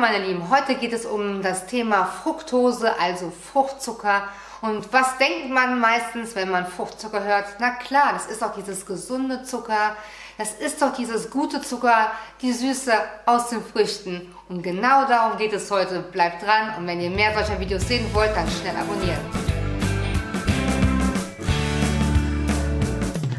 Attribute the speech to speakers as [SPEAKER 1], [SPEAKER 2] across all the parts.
[SPEAKER 1] Meine Lieben, heute geht es um das Thema Fructose, also Fruchtzucker. Und was denkt man meistens, wenn man Fruchtzucker hört? Na klar, das ist doch dieses gesunde Zucker, das ist doch dieses gute Zucker, die Süße aus den Früchten. Und genau darum geht es heute. Bleibt dran und wenn ihr mehr solcher Videos sehen wollt, dann schnell abonnieren.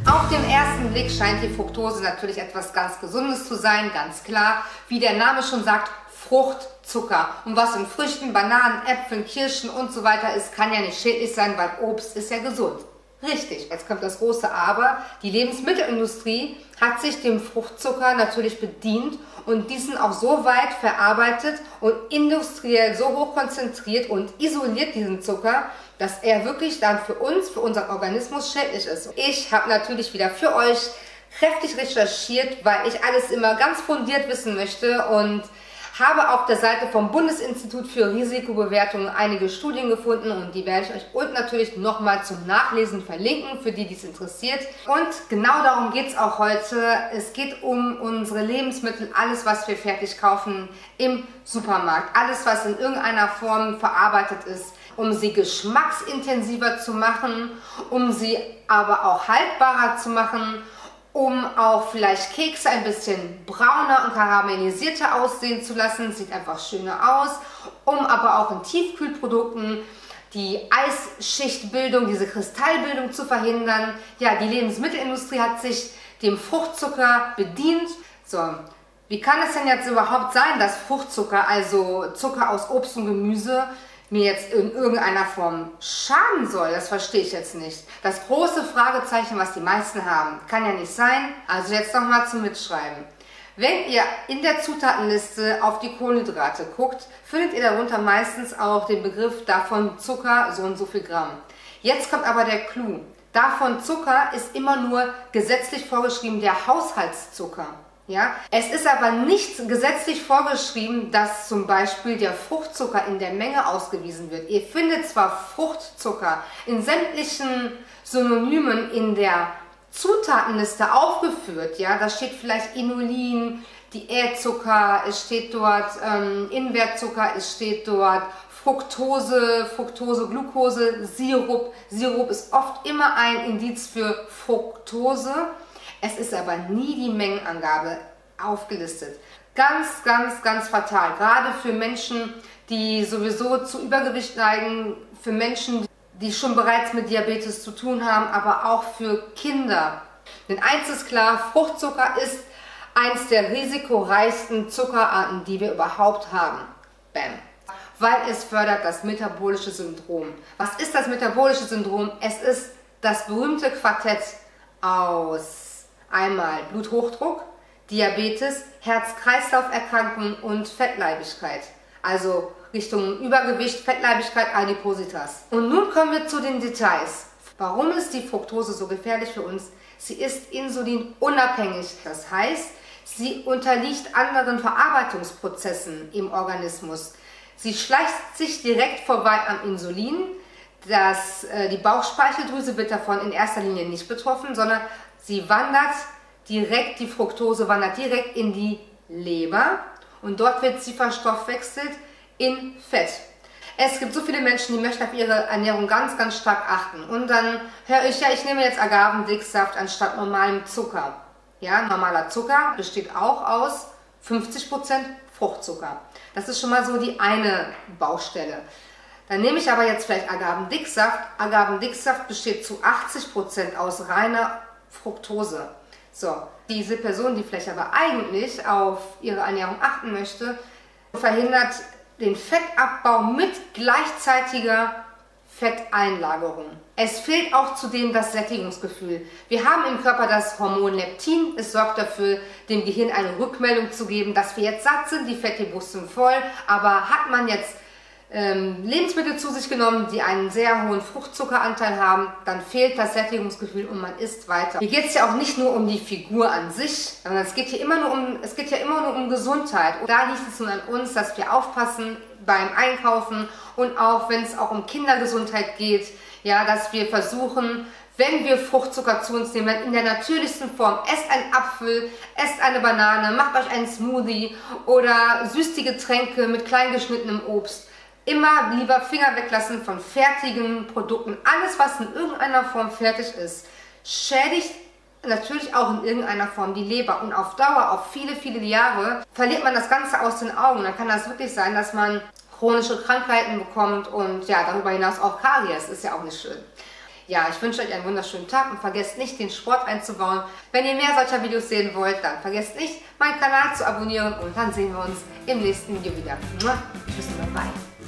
[SPEAKER 1] Auf den ersten Blick scheint die Fructose natürlich etwas ganz Gesundes zu sein, ganz klar. Wie der Name schon sagt, Fruchtzucker. Und was in Früchten, Bananen, Äpfeln, Kirschen und so weiter ist, kann ja nicht schädlich sein, weil Obst ist ja gesund. Richtig, jetzt kommt das große Aber. Die Lebensmittelindustrie hat sich dem Fruchtzucker natürlich bedient und diesen auch so weit verarbeitet und industriell so hoch konzentriert und isoliert diesen Zucker, dass er wirklich dann für uns, für unseren Organismus schädlich ist. Ich habe natürlich wieder für euch kräftig recherchiert, weil ich alles immer ganz fundiert wissen möchte und habe auf der Seite vom Bundesinstitut für Risikobewertung einige Studien gefunden und die werde ich euch unten natürlich nochmal zum Nachlesen verlinken, für die dies interessiert. Und genau darum geht es auch heute. Es geht um unsere Lebensmittel, alles was wir fertig kaufen im Supermarkt, alles was in irgendeiner Form verarbeitet ist um sie geschmacksintensiver zu machen, um sie aber auch haltbarer zu machen um auch vielleicht Kekse ein bisschen brauner und karamellisierter aussehen zu lassen. Sieht einfach schöner aus. Um aber auch in Tiefkühlprodukten die Eisschichtbildung, diese Kristallbildung zu verhindern. Ja, die Lebensmittelindustrie hat sich dem Fruchtzucker bedient. So, wie kann es denn jetzt überhaupt sein, dass Fruchtzucker, also Zucker aus Obst und Gemüse, mir jetzt in irgendeiner Form schaden soll, das verstehe ich jetzt nicht. Das große Fragezeichen, was die meisten haben, kann ja nicht sein. Also jetzt nochmal zum Mitschreiben. Wenn ihr in der Zutatenliste auf die Kohlenhydrate guckt, findet ihr darunter meistens auch den Begriff davon Zucker, so und so viel Gramm. Jetzt kommt aber der Clou. Davon Zucker ist immer nur gesetzlich vorgeschrieben der Haushaltszucker. Ja? Es ist aber nicht gesetzlich vorgeschrieben, dass zum Beispiel der Fruchtzucker in der Menge ausgewiesen wird. Ihr findet zwar Fruchtzucker in sämtlichen Synonymen in der Zutatenliste aufgeführt, ja, da steht vielleicht Inulin, Diätzucker, es steht dort ähm, Invertzucker, es steht dort Fructose, Fructose, Glucose, Sirup. Sirup ist oft immer ein Indiz für Fructose. Es ist aber nie die Mengenangabe aufgelistet. Ganz, ganz, ganz fatal. Gerade für Menschen, die sowieso zu Übergewicht neigen, für Menschen, die schon bereits mit Diabetes zu tun haben, aber auch für Kinder. Denn eins ist klar, Fruchtzucker ist eins der risikoreichsten Zuckerarten, die wir überhaupt haben. Bam. Weil es fördert das metabolische Syndrom. Was ist das metabolische Syndrom? Es ist das berühmte Quartett aus Einmal Bluthochdruck, Diabetes, Herz-Kreislauf-Erkrankungen und Fettleibigkeit. Also Richtung Übergewicht, Fettleibigkeit, Adipositas. Und nun kommen wir zu den Details. Warum ist die Fructose so gefährlich für uns? Sie ist insulinunabhängig. Das heißt, sie unterliegt anderen Verarbeitungsprozessen im Organismus. Sie schleicht sich direkt vorbei am Insulin. Das, äh, die Bauchspeicheldrüse wird davon in erster Linie nicht betroffen, sondern Sie wandert direkt, die Fructose wandert direkt in die Leber und dort wird sie verstoffwechselt in Fett. Es gibt so viele Menschen, die möchten auf ihre Ernährung ganz, ganz stark achten. Und dann höre ich, ja, ich nehme jetzt Agavendicksaft anstatt normalem Zucker. Ja, normaler Zucker besteht auch aus 50% Fruchtzucker. Das ist schon mal so die eine Baustelle. Dann nehme ich aber jetzt vielleicht Agavendicksaft. Agavendicksaft besteht zu 80% aus reiner Fructose. So, diese Person, die vielleicht aber eigentlich auf ihre Ernährung achten möchte, verhindert den Fettabbau mit gleichzeitiger Fetteinlagerung. Es fehlt auch zudem das Sättigungsgefühl. Wir haben im Körper das Hormon Leptin. Es sorgt dafür, dem Gehirn eine Rückmeldung zu geben, dass wir jetzt satt sind, die Fettdepots sind voll. Aber hat man jetzt ähm, Lebensmittel zu sich genommen, die einen sehr hohen Fruchtzuckeranteil haben, dann fehlt das Sättigungsgefühl und man isst weiter. Hier geht es ja auch nicht nur um die Figur an sich, sondern es geht hier immer nur um, es geht ja immer nur um Gesundheit. Und da liegt es nun an uns, dass wir aufpassen beim Einkaufen und auch wenn es auch um Kindergesundheit geht, ja, dass wir versuchen, wenn wir Fruchtzucker zu uns nehmen, in der natürlichsten Form. Esst einen Apfel, esst eine Banane, macht euch einen Smoothie oder süßt die Getränke mit kleingeschnittenem Obst. Immer lieber Finger weglassen von fertigen Produkten. Alles, was in irgendeiner Form fertig ist, schädigt natürlich auch in irgendeiner Form die Leber. Und auf Dauer, auf viele, viele Jahre, verliert man das Ganze aus den Augen. Dann kann das wirklich sein, dass man chronische Krankheiten bekommt und ja, darüber hinaus auch Karies. Ist ja auch nicht schön. Ja, ich wünsche euch einen wunderschönen Tag und vergesst nicht, den Sport einzubauen. Wenn ihr mehr solcher Videos sehen wollt, dann vergesst nicht, meinen Kanal zu abonnieren und dann sehen wir uns im nächsten Video wieder. Tschüss und bye.